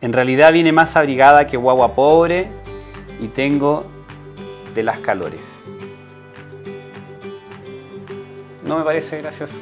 En realidad viene más abrigada que guagua pobre y tengo de las calores. No me parece gracioso.